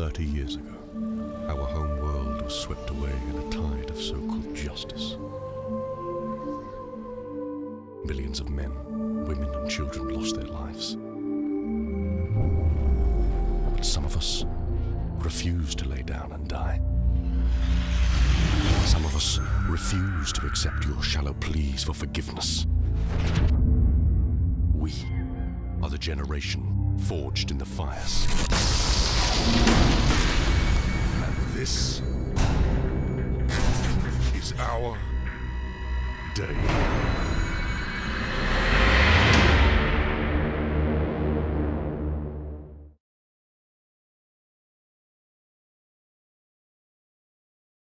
Thirty years ago, our home world was swept away in a tide of so-called justice. Millions of men, women and children lost their lives. But some of us refused to lay down and die. Refuse to accept your shallow pleas for forgiveness. We are the generation forged in the fires. And this is our day.